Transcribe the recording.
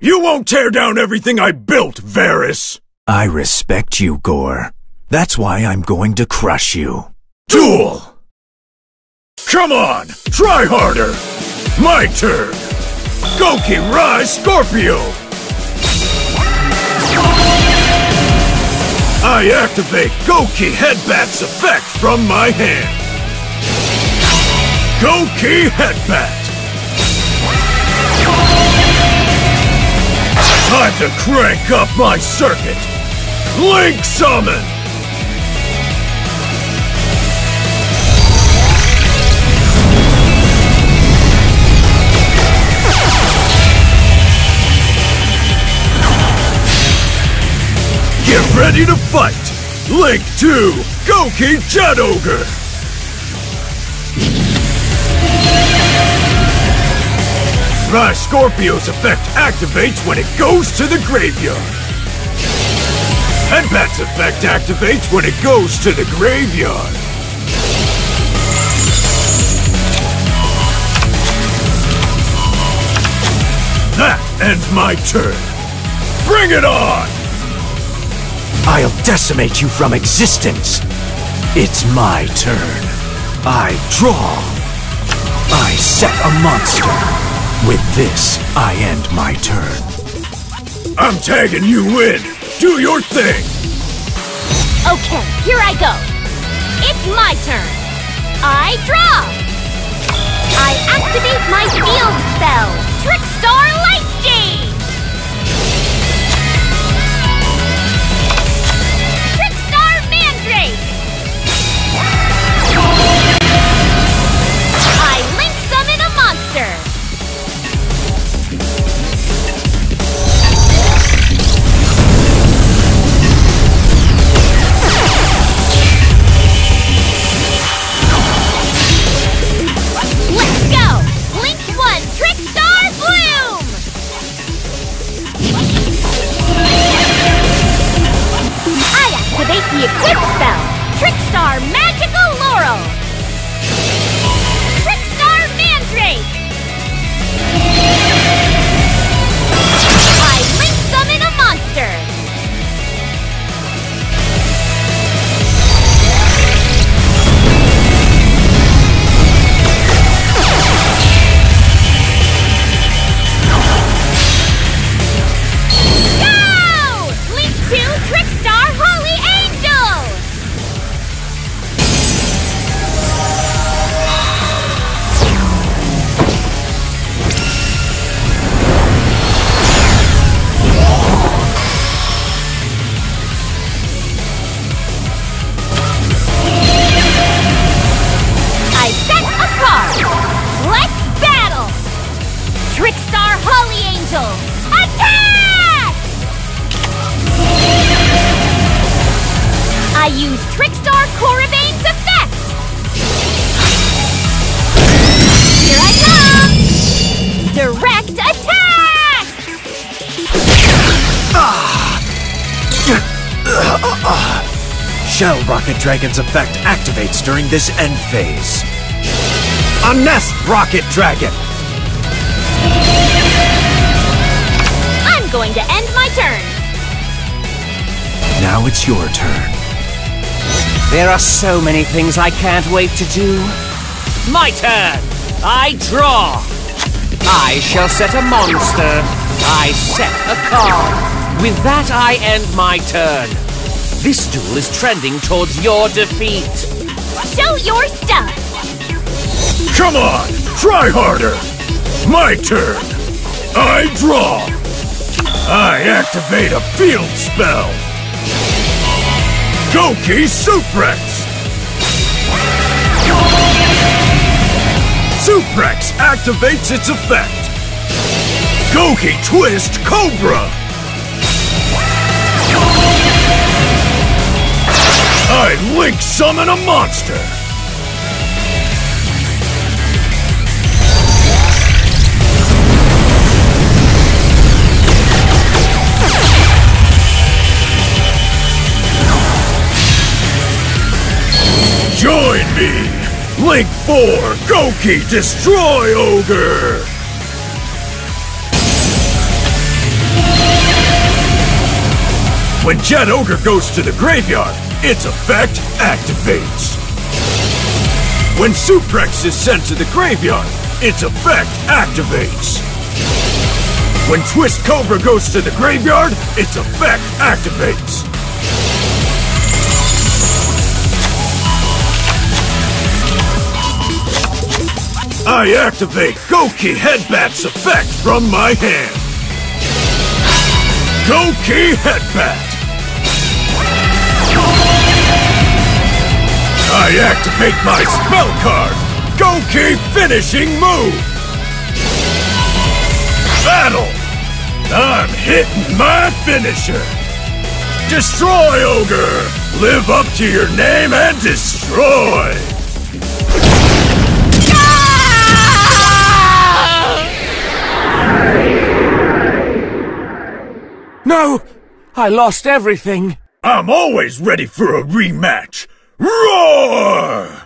You won't tear down everything I built, Varis! I respect you, Gore. That's why I'm going to crush you. Duel! Come on! Try harder! My turn! Goki Rise Scorpio! I activate Goki Headbat's effect from my hand. Goki Headbat! Time to crank up my circuit! Link Summon! Get ready to fight! Link 2, Goki Jet Ogre! My Scorpio's effect activates when it goes to the graveyard. Headbat's effect activates when it goes to the graveyard. That ends my turn. Bring it on! I'll decimate you from existence. It's my turn. I draw. I set a monster. With this, I end my turn. I'm tagging you in. Do your thing. Okay, here I go. It's my turn. I draw. The equip spell, Trickstar Magical Laurel! Holy Attack! I use Trickstar Corobane's effect! Here I come! Direct attack! Shelrokket Dragon's effect activates during this end phase. Nest Rocket Dragon! Going to end my turn! Now it's your turn. There are so many things I can't wait to do. My turn! I draw! I shall set a monster. I set a card. With that, I end my turn. This duel is trending towards your defeat. Show your stuff! Come on! Try harder! My turn! I draw! I activate a field spell! Goki Suprex! Suprex activates its effect! Goki Twist Cobra! I Link Summon a monster! 4 Goki Destroy Ogre! When Jet Ogre goes to the graveyard, its effect activates. When Suprex is sent to the graveyard, its effect activates. When Twist Cobra goes to the graveyard, its effect activates. I activate Goki Headbat's effect from my hand. Goki Headbat! I activate my spell card, Goki Finishing Move! Battle! I'm hitting my finisher! Destroy, Ogre! Live up to your name and destroy! No! I lost everything! I'm always ready for a rematch! Roar!